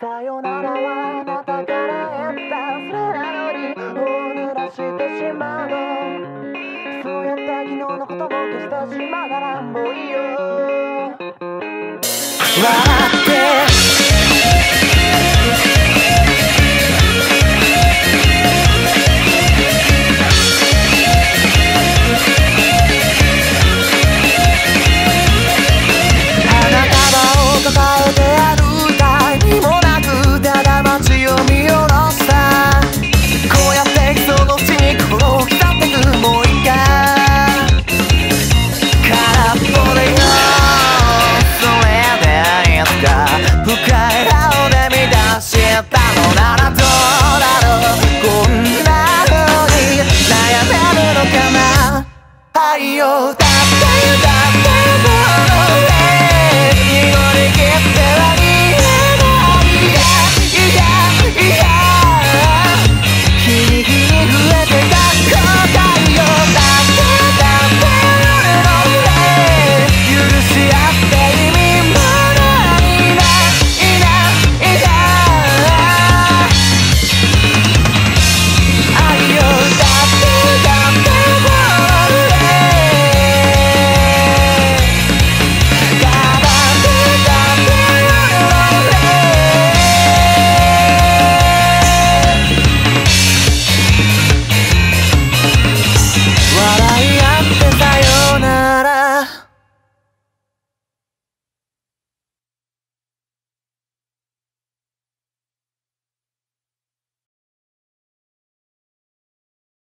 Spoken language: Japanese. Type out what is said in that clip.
さよならはあなたから言ったそれなのに大濡らしてしまうの。そうやって昨日のことも消したしまならんぼいよ。笑って